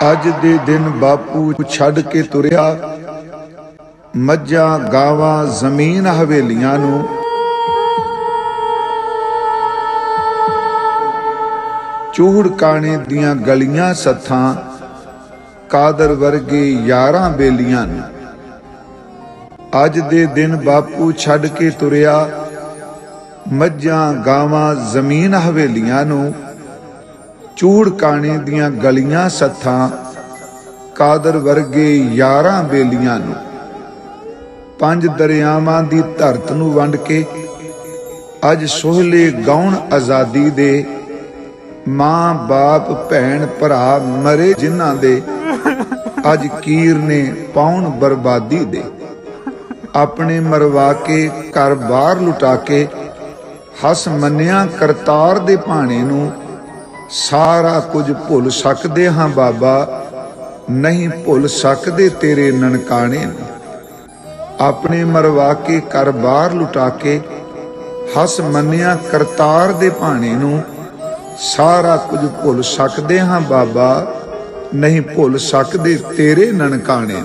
ਅੱਜ ਦੇ ਦਿਨ ਬਾਪੂ ਛੱਡ ਕੇ ਤੁਰਿਆ। ਮੱਝਾਂ, ਗਾਵਾਂ, ਜ਼ਮੀਨ ਹਵੇਲੀਆਂ ਨੂੰ। ਚੂੜ ਕਾਣੇ ਦੀਆਂ ਗਲੀਆਂ ਸੱਥਾਂ, ਕਾਦਰ ਵਰਗੇ ਯਾਰਾਂ ਬੇਲੀਆਂ ਨੂੰ। ਅੱਜ ਦੇ ਦਿਨ ਬਾਪੂ ਛੱਡ ਕੇ ਤੁਰਿਆ। ਮੱਝਾਂ, ਗਾਵਾਂ, ਜ਼ਮੀਨ ਹਵੇਲੀਆਂ ਨੂੰ। ਚੂੜ ਕਾਣੇ ਦੀਆਂ ਗਲੀਆਂ ਸੱਥਾਂ ਕਾਦਰ ਵਰਗੇ ਯਾਰਾਂ ਬੇਲੀਆਂ ਨੂੰ। ਪੰਜ ਦਰਿਆਵਾਂ ਦੀ ਧਰਤ ਨੂੰ ਵੰਡ ਕੇ ਅੱਜ ਸੋਹਲੇ ਗਾਉਣ ਆਜ਼ਾਦੀ ਦੇ ਮਾਂ, ਬਾਪ, ਭੈਣ, ਭਰਾ ਮਰੇ ਜਿਨ੍ਹਾਂ ਦੇ ਅੱਜ ਕੀਰ ਨੇ ਪਾਉਣ ਬਰਬਾਦੀ ਦੇ। ਆਪਣੇ ਮਰਵਾ ਕੇ ਘਰ ਬਾਹਰ ਲੁਟਾ ਕੇ ਹੱਸ ਮੰਨਿਆ ਕਰਤਾਰ ਦੇ ਭਾਣੇ ਨੂੰ ਸਾਰਾ ਕੁਝ ਭੁੱਲ ਸਕਦੇ ਹਾਂ ਬਾਬਾ, ਨਹੀਂ ਭੁੱਲ ਸਕਦੇ ਤੇਰੇ ਨਨਕਾਣੇ। ਨੂੰ ਆਪਣੇ ਮਰਵਾ ਕੇ ਘਰ ਬਾਹਰ ਲੁਟਾ ਕੇ, ਹੱਸ ਮੰਨਿਆ ਕਰਤਾਰ ਦੇ ਭਾਣੇ ਨੂੰ। ਸਾਰਾ ਕੁਝ ਭੁੱਲ ਸਕਦੇ ਹਾਂ ਬਾਬਾ, ਨਹੀਂ ਭੁੱਲ ਸਕਦੇ ਤੇਰੇ ਨਨਕਾਣੇ। ਨੂੰ